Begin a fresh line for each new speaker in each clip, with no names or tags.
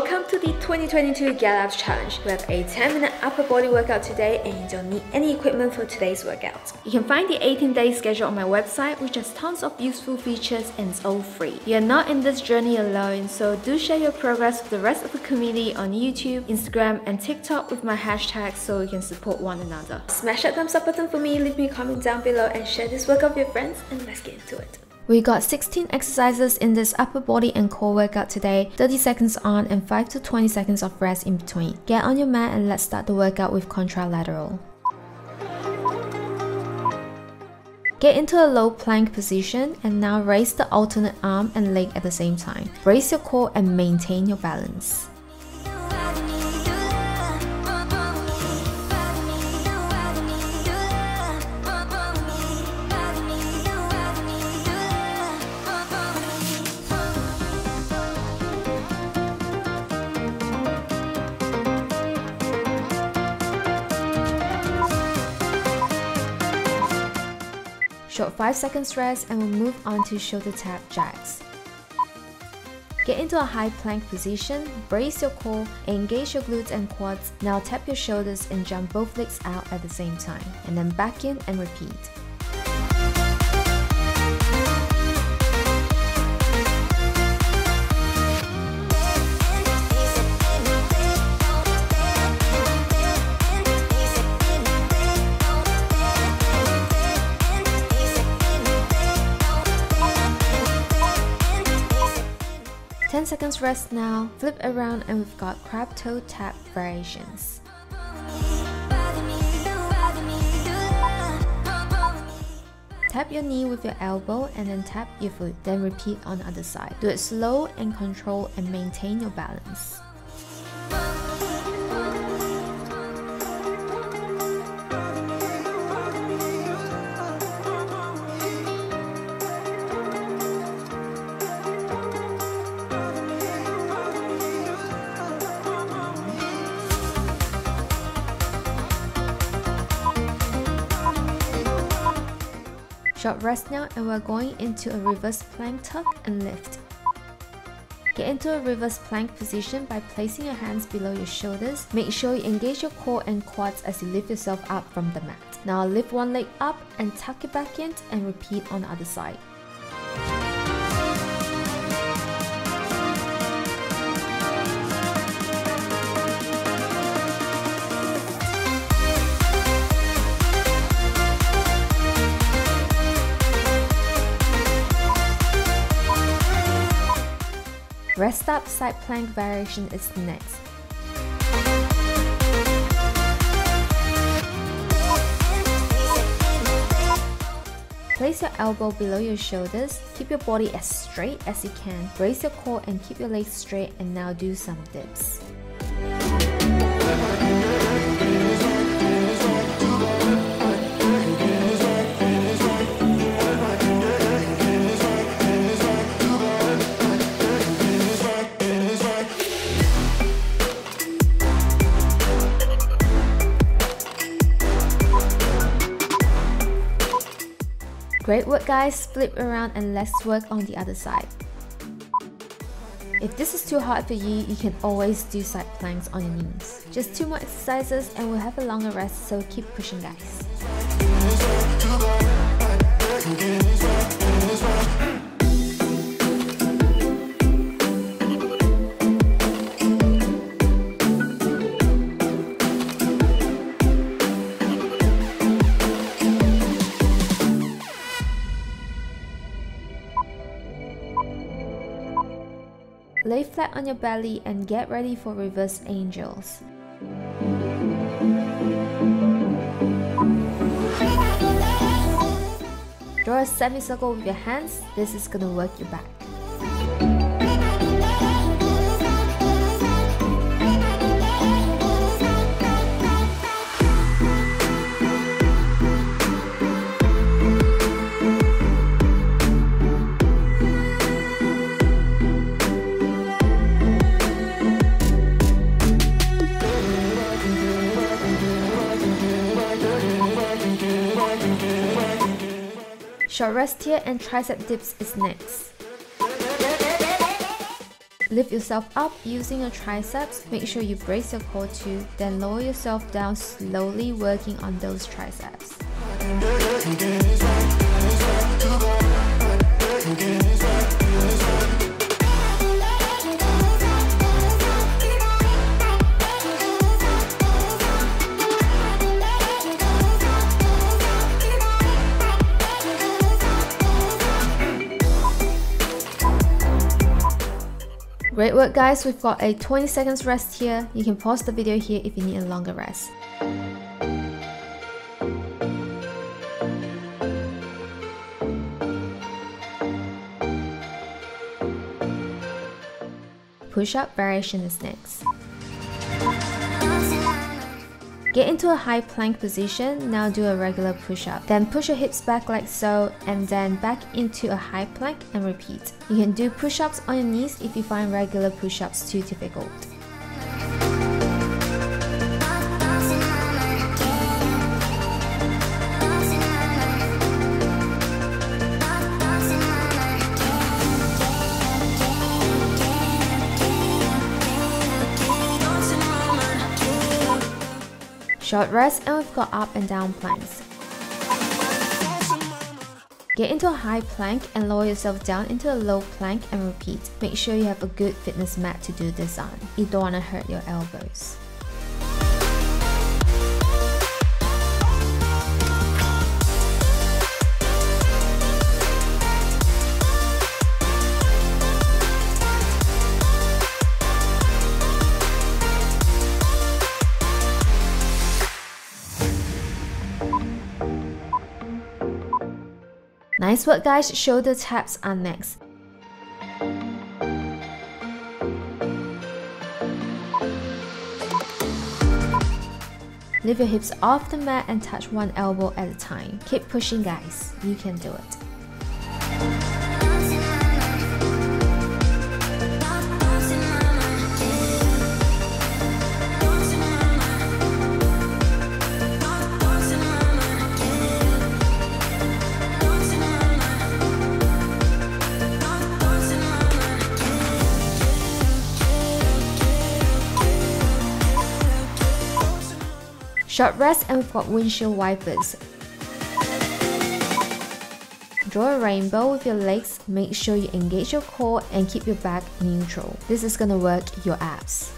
Welcome to the 2022 Get Abs Challenge. We have a 10 minute upper body workout today and you don't need any equipment for today's workout. You can find the 18 day schedule on my website which has tons of useful features and it's all free. You're not in this journey alone so do share your progress with the rest of the community on YouTube, Instagram and TikTok with my hashtag so we can support one another. Smash that thumbs up button for me, leave me a comment down below and share this workout with your friends and let's get into it. We got 16 exercises in this upper body and core workout today, 30 seconds on and 5 to 20 seconds of rest in between. Get on your mat and let's start the workout with contralateral. Get into a low plank position and now raise the alternate arm and leg at the same time. Brace your core and maintain your balance. Short 5 seconds rest and we'll move on to shoulder tap jacks. Get into a high plank position, brace your core, engage your glutes and quads. Now tap your shoulders and jump both legs out at the same time, and then back in and repeat. Seconds rest now, flip around and we've got crab toe tap variations. Tap your knee with your elbow and then tap your foot, then repeat on the other side. Do it slow and control and maintain your balance. Short rest now and we're going into a reverse plank tuck and lift. Get into a reverse plank position by placing your hands below your shoulders. Make sure you engage your core and quads as you lift yourself up from the mat. Now lift one leg up and tuck it back in and repeat on the other side. Rest up side plank variation is next. Place your elbow below your shoulders, keep your body as straight as you can, brace your core and keep your legs straight and now do some dips. Great work guys, flip around and let's work on the other side. If this is too hard for you, you can always do side planks on your knees. Just two more exercises and we'll have a longer rest, so keep pushing guys. On your belly and get ready for reverse angels. Draw a semicircle with your hands, this is gonna work your back. Short rest here and tricep dips is next. Lift yourself up using your triceps. Make sure you brace your core too. Then lower yourself down slowly working on those triceps. Great work guys, we've got a 20 seconds rest here. You can pause the video here if you need a longer rest. Push-up variation is next. Get into a high plank position, now do a regular push-up. Then push your hips back like so, and then back into a high plank and repeat. You can do push-ups on your knees if you find regular push-ups too difficult. Short rest and we've got up and down planks. Get into a high plank and lower yourself down into a low plank and repeat. Make sure you have a good fitness mat to do this on. You don't want to hurt your elbows. Nice work guys, shoulder taps are next. Lift your hips off the mat and touch one elbow at a time. Keep pushing guys, you can do it. Short rest and got windshield wipers. Draw a rainbow with your legs, make sure you engage your core and keep your back neutral. This is gonna work your abs.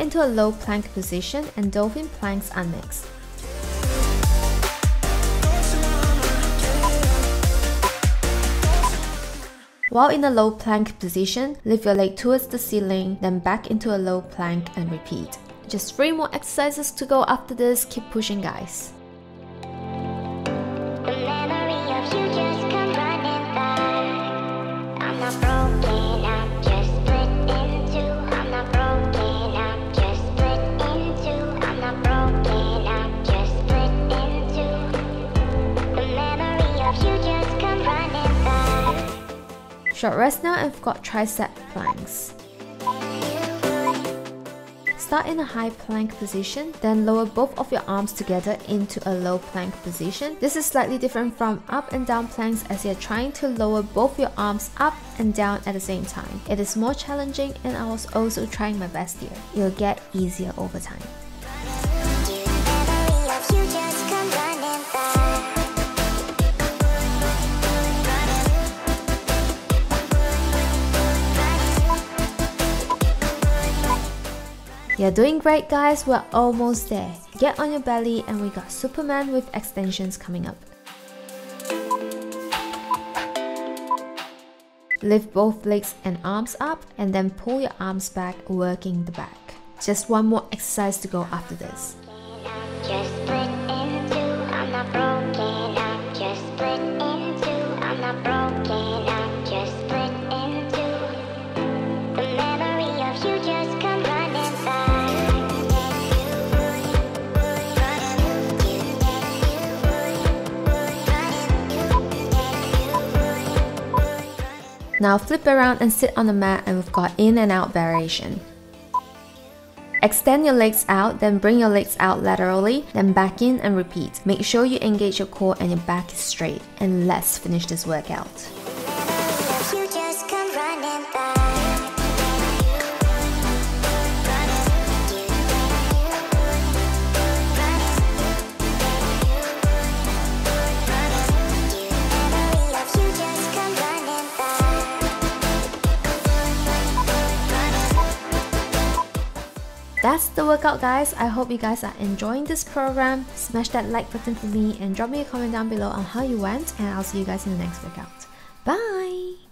Into a low plank position and dolphin planks are next. While in a low plank position, lift your leg towards the ceiling, then back into a low plank and repeat. Just 3 more exercises to go after this, keep pushing guys. Short rest now and got tricep planks. Start in a high plank position, then lower both of your arms together into a low plank position. This is slightly different from up and down planks as you're trying to lower both your arms up and down at the same time. It is more challenging and I was also trying my best here. It'll get easier over time. You're doing great guys, we're almost there. Get on your belly and we got Superman with extensions coming up. Lift both legs and arms up and then pull your arms back working the back. Just one more exercise to go after this. Now flip around and sit on the mat and we've got in and out variation. Extend your legs out, then bring your legs out laterally, then back in and repeat. Make sure you engage your core and your back is straight. And let's finish this workout. That's the workout guys. I hope you guys are enjoying this program. Smash that like button for me and drop me a comment down below on how you went and I'll see you guys in the next workout. Bye!